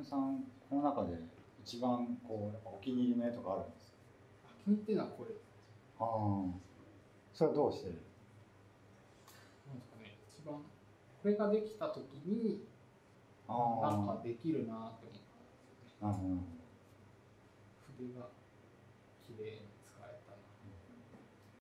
みさんこの中で一番こうお気に入りの絵とかあるんですか？気に入ってるのはこれああ。それはどうして？なんですかね一番これができた時にあなんかできるなって思ったんですよね。なるほど。筆が綺麗。